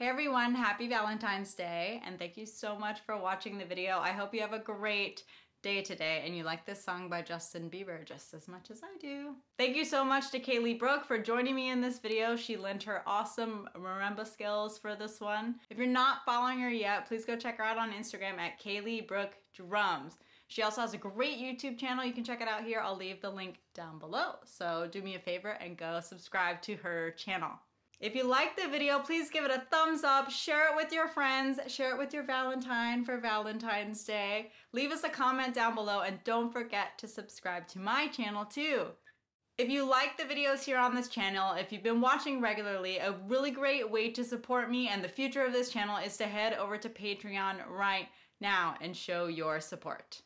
Hey everyone, happy Valentine's Day, and thank you so much for watching the video. I hope you have a great day today and you like this song by Justin Bieber just as much as I do. Thank you so much to Kaylie Brooke for joining me in this video. She lent her awesome marimba skills for this one. If you're not following her yet, please go check her out on Instagram at Kaylie Brooke Drums. She also has a great YouTube channel. You can check it out here. I'll leave the link down below. So do me a favor and go subscribe to her channel. If you liked the video, please give it a thumbs up, share it with your friends, share it with your Valentine for Valentine's Day. Leave us a comment down below and don't forget to subscribe to my channel too. If you like the videos here on this channel, if you've been watching regularly, a really great way to support me and the future of this channel is to head over to Patreon right now and show your support.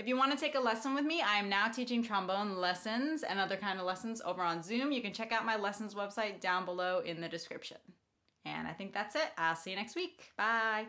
If you want to take a lesson with me, I am now teaching trombone lessons and other kind of lessons over on Zoom. You can check out my lessons website down below in the description. And I think that's it. I'll see you next week. Bye.